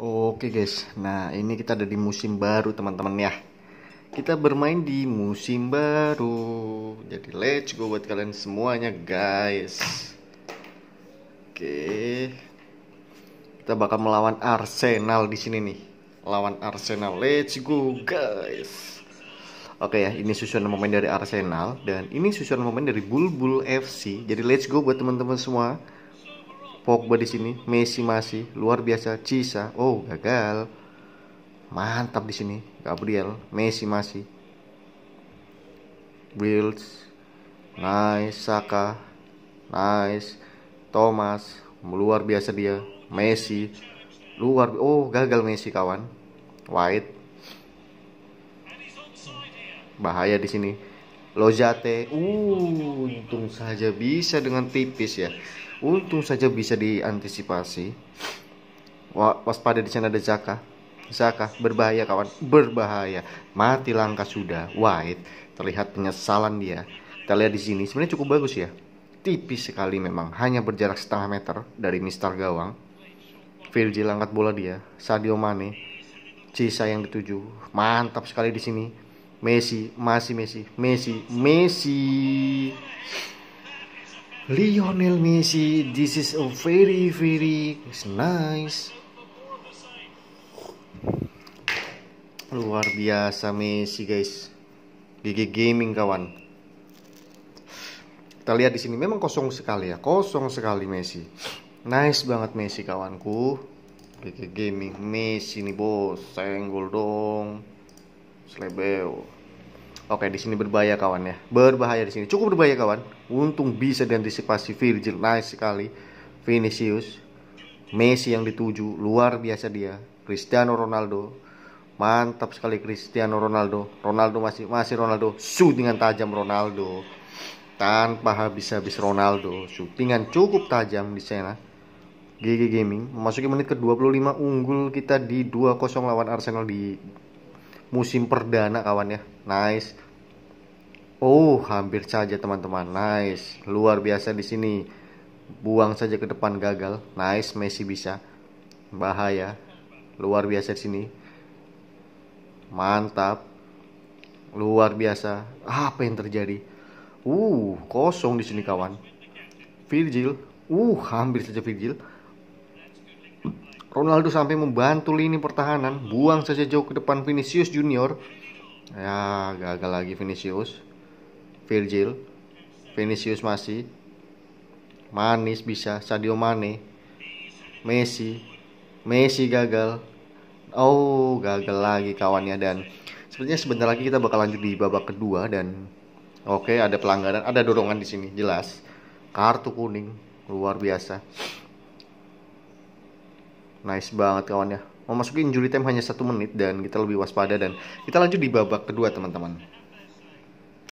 Oke guys, nah ini kita ada di musim baru teman-teman ya. Kita bermain di musim baru. Jadi let's go buat kalian semuanya guys. Oke. Kita bakal melawan Arsenal di sini nih. Lawan Arsenal, let's go guys. Oke ya, ini susunan pemain dari Arsenal. Dan ini susunan pemain dari Bulbul FC Jadi let's go buat teman-teman semua Pogba di sini, Messi masih luar biasa, Cisa, oh gagal, mantap di sini, Gabriel, Messi masih, Wills, nice, Saka, nice, Thomas, luar biasa dia, Messi, luar, oh gagal Messi kawan, White, bahaya di sini, Lojate, uh, untung saja bisa dengan tipis ya. Untung saja bisa diantisipasi. Waspada di sana ada Zaka. Zaka berbahaya kawan, berbahaya. Mati langkah sudah. White terlihat penyesalan dia. Kita lihat di sini sebenarnya cukup bagus ya. Tipis sekali memang, hanya berjarak setengah meter dari Mister Gawang. Virgil angkat bola dia, Sadio Mane, Cisa yang dituju, mantap sekali di sini. Messi, masih Messi, Messi, Messi. Lionel Messi, this is a very very nice. Luar biasa Messi guys. GG Gaming kawan. Kita lihat di sini memang kosong sekali ya, kosong sekali Messi. Nice banget Messi kawanku. GG Gaming Messi nih bos, senggol dong. Slebeo. Oke, di sini berbahaya kawan ya. Berbahaya di sini. Cukup berbahaya kawan. Untung bisa diantisipasi Virgil. Nice sekali. Vinicius. Messi yang dituju. Luar biasa dia. Cristiano Ronaldo. Mantap sekali Cristiano Ronaldo. Ronaldo masih masih Ronaldo. Shootingan tajam Ronaldo. Tanpa habis-habis Ronaldo. Shootingan cukup tajam di sana. GG Gaming memasuki menit ke-25 unggul kita di 2-0 lawan Arsenal di musim perdana kawan ya. Nice. Oh hampir saja teman-teman. Nice. Luar biasa di sini. Buang saja ke depan gagal. Nice Messi bisa. Bahaya. Luar biasa di sini. Mantap. Luar biasa. Apa yang terjadi? Uh kosong di sini kawan. Virgil. Uh hampir saja Virgil Ronaldo sampai membantu lini pertahanan, buang saja jauh ke depan Vinicius Junior. Ya, gagal lagi Vinicius. Virgil, Vinicius masih. Manis bisa, Sadio Mane. Messi. Messi gagal. Oh, gagal lagi kawannya dan sepertinya sebentar lagi kita bakal lanjut di babak kedua dan oke, okay, ada pelanggaran, ada dorongan di sini, jelas. Kartu kuning, luar biasa. Nice banget kawannya. Memasuki injury time hanya satu menit dan kita lebih waspada dan kita lanjut di babak kedua teman-teman.